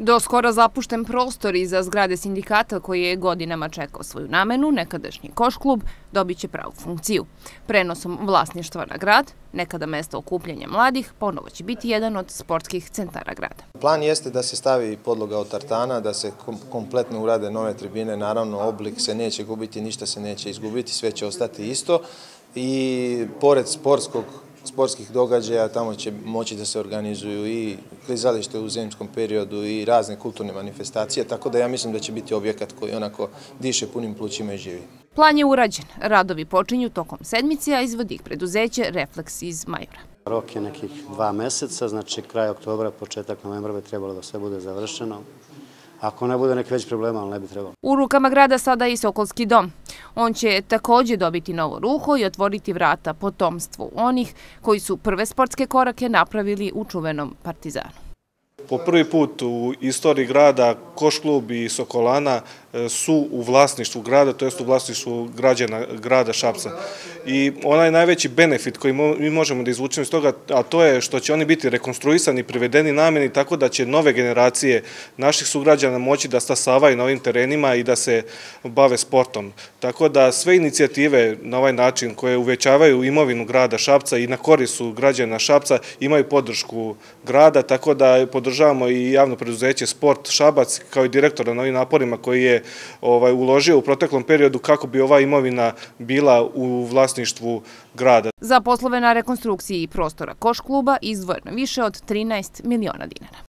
Do skoro zapušten prostor iza zgrade sindikata koji je godinama čekao svoju namenu, nekadašnji koš klub dobit će pravu funkciju. Prenosom vlasništva na grad, nekada mesto okupljanja mladih, ponovo će biti jedan od sportskih centara grada. Plan jeste da se stavi podloga od tartana, da se kompletno urade nove tribine, naravno oblik se neće gubiti, ništa se neće izgubiti, sve će ostati isto i pored sportskog sportskih događaja, tamo će moći da se organizuju i klizalište u zemljskom periodu i razne kulturne manifestacije, tako da ja mislim da će biti objekat koji onako diše punim plućima i živi. Plan je urađen. Radovi počinju tokom sedmice, a izvodi ih preduzeće Refleks iz Majora. Rok je nekih dva meseca, znači kraj oktobra, početak novembra bi trebalo da sve bude završeno. Ako ne bude neki već problema, ali ne bi trebalo. U rukama grada sada i Sokolski dom. On će također dobiti novo ruho i otvoriti vrata potomstvu onih koji su prve sportske korake napravili u čuvenom Partizanu. Po prvi put u istoriji grada Koš klub i Sokolana e, su u vlasništvu grada, to jest u vlasništvu građana grada Šapca. I onaj najveći benefit koji mi možemo da izvučemo iz toga, a to je što će oni biti rekonstruisani, privedeni nameni, tako da će nove generacije naših sugrađana moći da stasavaju na ovim terenima i da se bave sportom. Tako da sve inicijative na ovaj način koje uvećavaju imovinu grada Šapca i na korisu građana Šapca imaju podršku grada, tako da podržavamo i javno preduzeće Sport Šabac kao i direktora na ovim naporima koji je ovaj, uložio u proteklom periodu kako bi ova imovina bila u vlasništvu grada. Za poslove na rekonstrukciji prostora Koš kluba izdvojeno više od 13 miliona dinara.